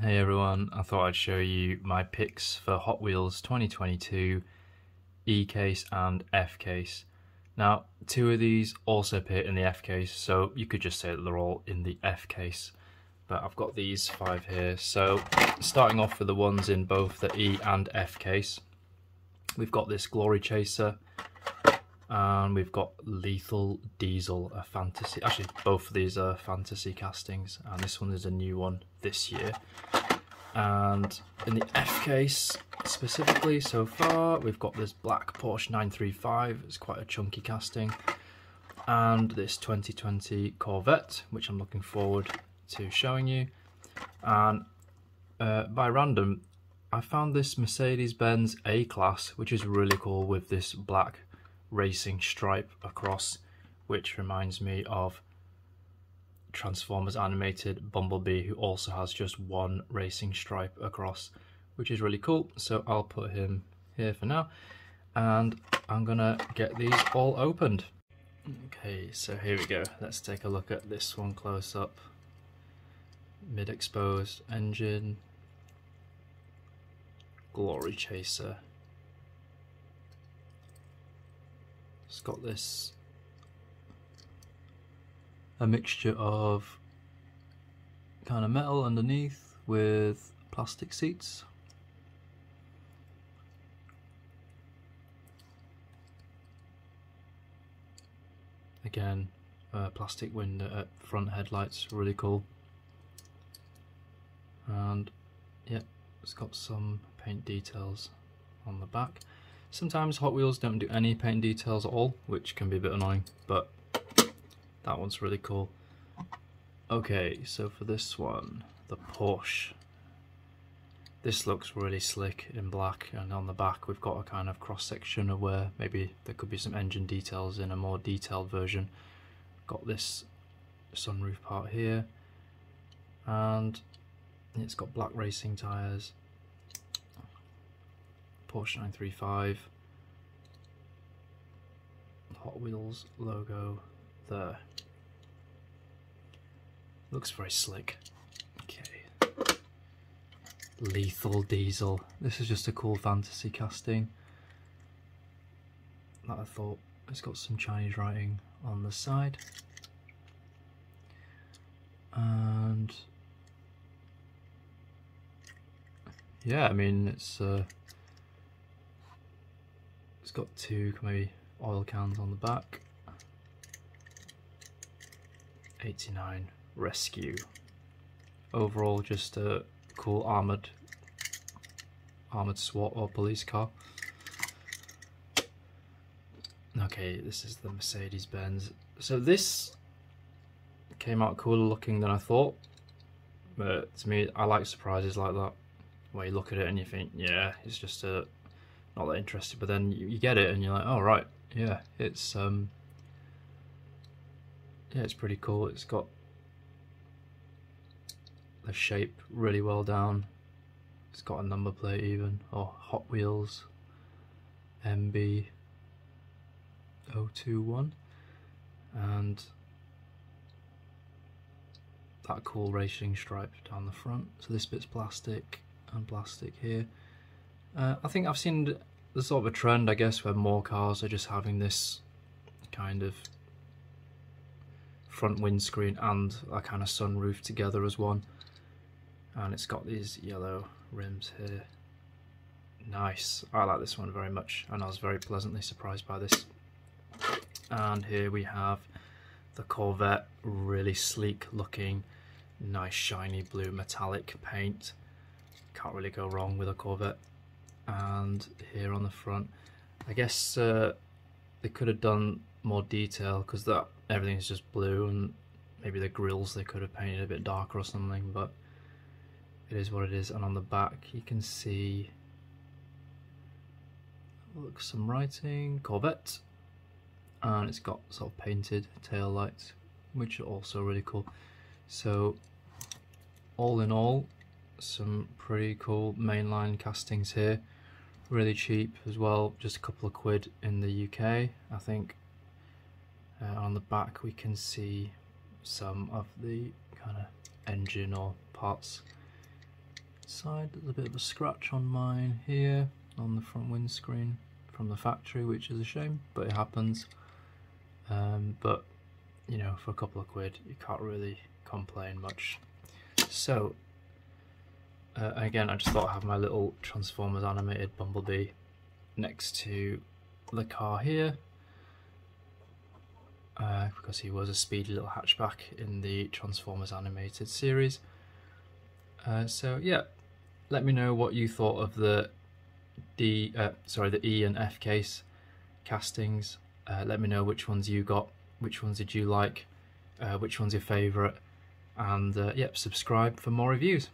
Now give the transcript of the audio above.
Hey everyone, I thought I'd show you my picks for Hot Wheels 2022 E case and F case. Now, two of these also appear in the F case, so you could just say that they're all in the F case. But I've got these five here. So, starting off with the ones in both the E and F case, we've got this Glory Chaser, and we've got Lethal Diesel, a fantasy. Actually, both of these are fantasy castings, and this one is a new one this year. And in the F case specifically, so far, we've got this black Porsche 935. It's quite a chunky casting, and this 2020 Corvette, which I'm looking forward to showing you. And uh, by random, I found this Mercedes-Benz A-Class, which is really cool with this black racing stripe across, which reminds me of Transformers animated Bumblebee, who also has just one racing stripe across, which is really cool. So I'll put him here for now, and I'm gonna get these all opened. Okay, so here we go. Let's take a look at this one close up. Mid-exposed engine, Glory Chaser, It's got this a mixture of kind of metal underneath with plastic seats. Again, uh, plastic window uh, front headlights, really cool. And yeah, it's got some paint details on the back. Sometimes Hot Wheels don't do any paint details at all, which can be a bit annoying, but that one's really cool. Okay, so for this one, the Porsche. This looks really slick in black, and on the back we've got a kind of cross-section of where maybe there could be some engine details in a more detailed version. Got this sunroof part here, and it's got black racing tyres Porsche 935 Hot Wheels logo there. Looks very slick. Okay. Lethal Diesel. This is just a cool fantasy casting that I thought it's got some Chinese writing on the side. And yeah, I mean it's uh, it's got two maybe oil cans on the back. 89 Rescue. Overall just a cool armoured armoured SWAT or police car. Okay, this is the Mercedes-Benz. So this came out cooler looking than I thought. But to me, I like surprises like that. Where you look at it and you think, yeah, it's just a not that interested. But then you, you get it and you're like, oh right, yeah, it's um, yeah, it's pretty cool. It's got the shape really well down. It's got a number plate even, or Hot Wheels MB 021 and that cool racing stripe down the front. So this bit's plastic and plastic here. Uh, I think I've seen there's sort of a trend, I guess, where more cars are just having this kind of front windscreen and a kind of sunroof together as one. And it's got these yellow rims here. Nice. I like this one very much and I was very pleasantly surprised by this. And here we have the Corvette, really sleek looking, nice shiny blue metallic paint. Can't really go wrong with a Corvette and here on the front. I guess uh, they could have done more detail because that everything's just blue and maybe the grills they could have painted a bit darker or something but it is what it is. And on the back you can see look some writing Corvette. And it's got sort of painted tail lights which are also really cool. So all in all some pretty cool mainline castings here really cheap as well just a couple of quid in the UK I think uh, on the back we can see some of the kind of engine or parts side. There's a bit of a scratch on mine here on the front windscreen from the factory, which is a shame, but it happens. Um, but you know, for a couple of quid, you can't really complain much. So, uh, again, I just thought I'd have my little Transformers animated Bumblebee next to the car here. Uh, because he was a speedy little hatchback in the Transformers animated series. Uh, so yeah, let me know what you thought of the D, uh, sorry, the E and F case castings. Uh, let me know which ones you got, which ones did you like, uh, which one's your favourite, and uh, yep, subscribe for more reviews.